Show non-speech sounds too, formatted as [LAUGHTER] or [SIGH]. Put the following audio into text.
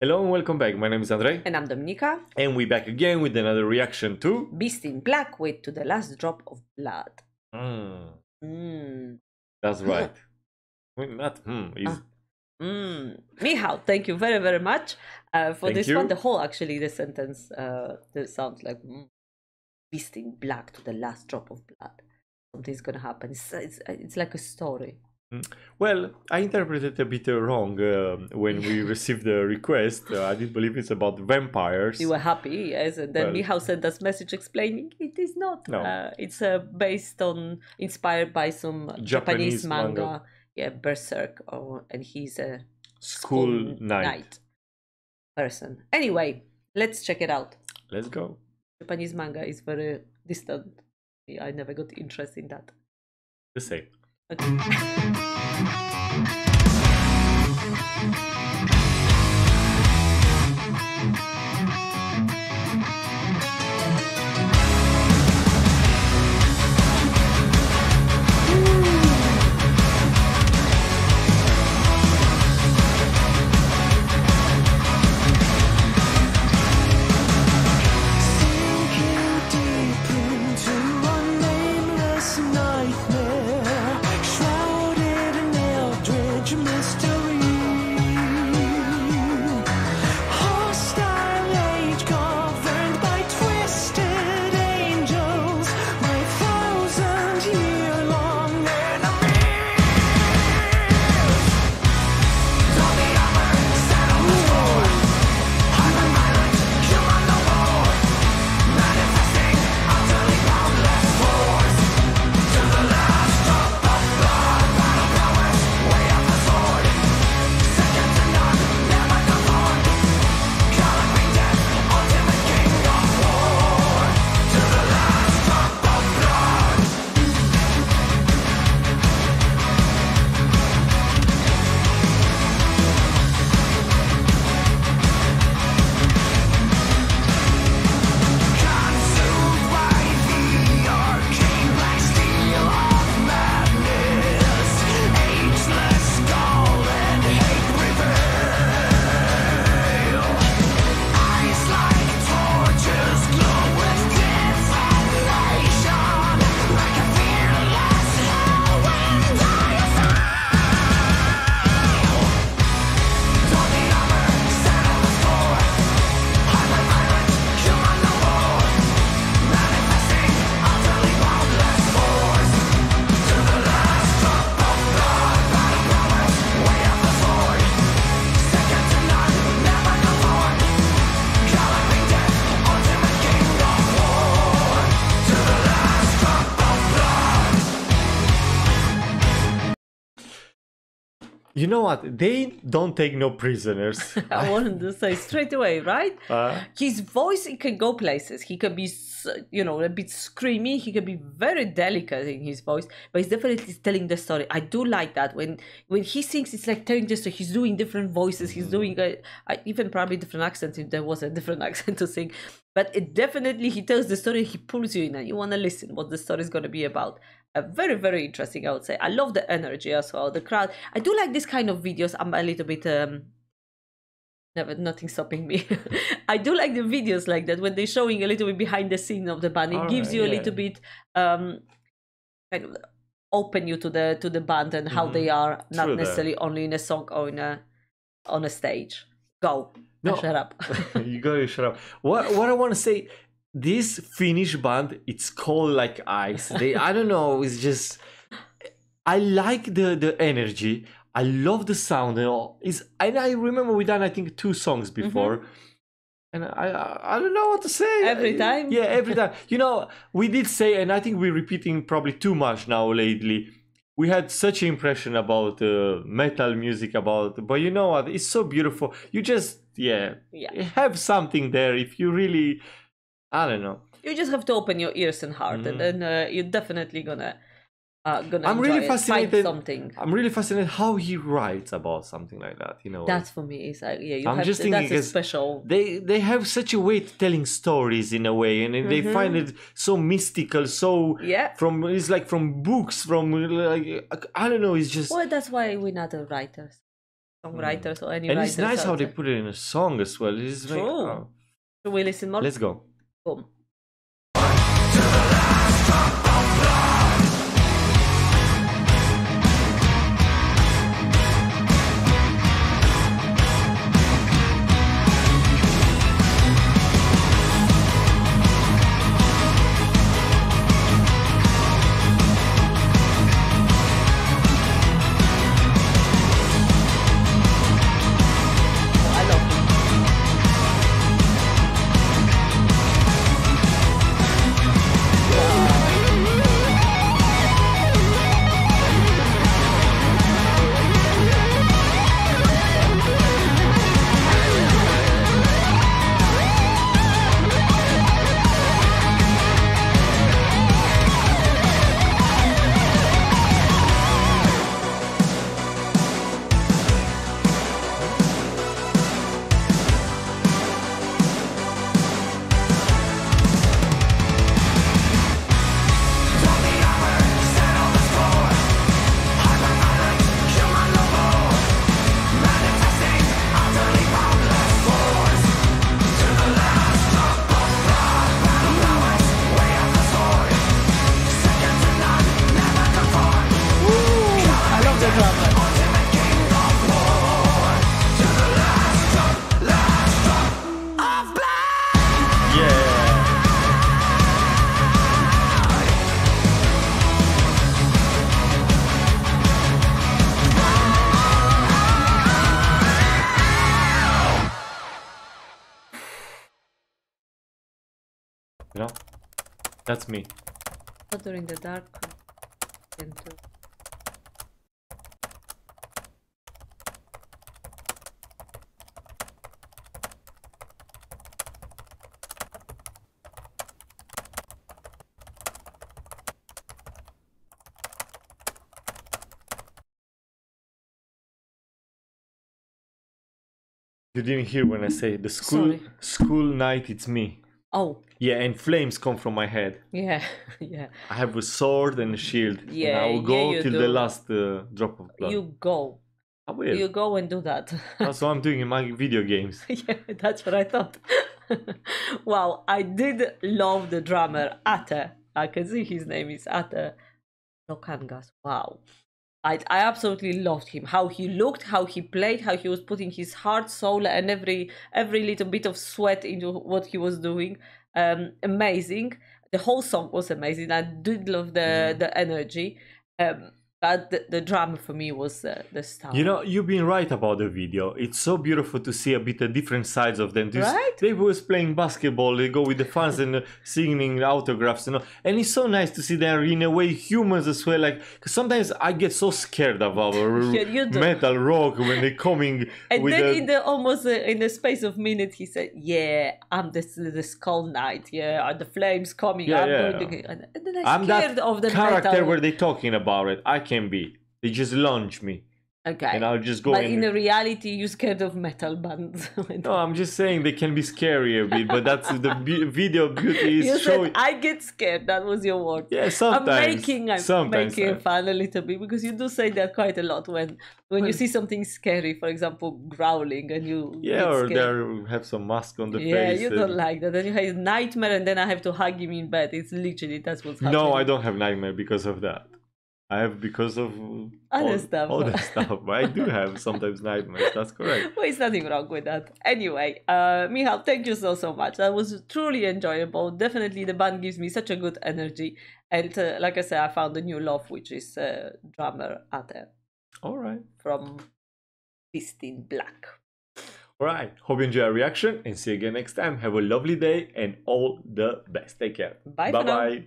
Hello and welcome back. My name is Andrei, And I'm Dominika. and we're back again with another reaction to. Beast in Black with To the Last Drop of Blood. Mm, Mm. that's [LAUGHS] right. Well, not hmm. Is Ah. Mm. Michal, thank you very, very much uh, for Thank this you. one. The whole, actually, the sentence uh, that sounds like mm. Beast in Black to the last drop of blood. Something's gonna happen. It's, it's, it's like a story. Well, I interpreted a bit uh, wrong uh, when we [LAUGHS] received the request. Uh, I didn't believe it's about vampires. You were happy, yes, and then Well- Michal sent us message explaining it is not. No. Uh, it's uh, based on, inspired by some Japanese Japanese, manga. manga. Yeah, Berserk, or, and he's a Skull Knight. person. Anyway, let's check it out. Let's go. Japanese manga is very distant. I never got interest in that. The same. Okay. [LAUGHS] You know what? They don't take no prisoners. [LAUGHS] I wanted to say straight away, right? Uh, His voice, it can go places. He can be, you know, a bit screamy. He can be very delicate in his voice, but he's definitely telling the story. I do like that when when he sings. It's like telling the story. He's doing different voices. He's doing a, I- even probably different accents if there was a different [LAUGHS] accent to sing. But it definitely he tells the story. He pulls you in, and you want to listen what the story is going to be about. Uh, very very interesting. I would say. I love the energy as well. The crowd. I do like this kind of videos. I'm a little bit. um never nothing stopping me [LAUGHS] i do like the videos like that when they're showing a little bit behind the scene of the band it gives Alright, you a yeah. little bit um kind of open you to the to the band and how Mhm. they are not True that. necessarily only in a song or in a on a stage go No. shut up [LAUGHS] you gotta shut up. What what I want to say, this Finnish band, it's cold like ice. They, I don't know, it's just. I like the the energy. I love the sound. And all. It's, and I remember we done I think two songs before. And I, I don't know what to say. Mm-hmm. Every time? Yeah, every time. You know, we did say, and I think we're repeating probably too much now lately. We had such an impression about uh, metal music, about, but you know what? It's so beautiful. You just, yeah, yeah have something there if you really i don't know you just have to open your ears and heart and Mhm. then uh, you're definitely gonna uh, gonna I'm really fascinated- something. I'm really fascinated how he writes about something like that. You know, that's for me is like, yeah. You I'm have just to, thinking that's special. they they have such a way to telling stories in a way, and they Mhm. find it so mystical, so Yeah. from it's like from books, from like I don't know, it's just Well, that's why we're not the writers. songwriters or any and it's nice how they put it in a song as well. It's like, True. oh, Should we listen more? let's go. Boom. You know, that's me. During the dark. Into You didn't hear when I say the school Sorry. skull knight. It's me. Oh, Yeah, and flames come from my head. yeah, [LAUGHS] yeah. I have a sword and a shield. and Yeah, I will go you till do. the last uh, drop of blood. You go. I will. You go and do that. [LAUGHS] That's what I'm doing in my video games. [LAUGHS] yeah, that's what I thought. wow, I did love the drummer, Atte. I can see his name is Atte Lokangas. Wow. I, I absolutely loved him. How he looked, how he played, how he was putting his heart, soul, and every every little bit of sweat into what he was doing. Um, amazing. The whole song was amazing. I did love the the energy. Um, but the, the drama for me was uh, the star. You know, you've been right about the video. It's so beautiful to see a bit of different sides of them. This- Right? They was playing basketball. They go with the fans and uh, singing autographs, you know. And it's so nice to see them in a way humans as well. Like 'cause sometimes I get so scared about [LAUGHS] Yeah, metal rock when they're coming [LAUGHS] And with then the in the almost uh, in the space of minute, he said, "Yeah, I'm the the skull knight. Yeah, are the flames coming? Yeah, I'm yeah. going to." And and then I I'm scared that of the character metal. where they're talking about it. I can be. They just launch me, okay, and I'll just go but in. in the reality, you're scared of metal bands. [LAUGHS] No, I'm just saying they can be scary a bit, but that's the be- [LAUGHS] video beauty you is showing. said I get scared. That was your word. Yeah, sometimes. I'm making I'm sometimes. making fun a little bit because you do say that quite a lot when when you see something scary, for example, growling, and you Yeah, get or they have some mask on the yeah, face. Yeah, you and- don't like that. And you have nightmare, and then I have to hug him in bed. It's literally that's what's happening. No, I don't have nightmare because of that. I have because of Other all- stuff. Other stuff, I do have sometimes nightmares. That's correct. [LAUGHS] Well, it's nothing wrong with that. Anyway, uh, Michal, thank you so, so much. That was truly enjoyable. Definitely, the band gives me such a good energy. And uh, like I said, I found a new love, which is uh, drummer Atte All right, from Fist Black. all right. Hope you enjoy our reaction and see you again next time. Have a lovely day and all the best. Take care. Bye now. bye.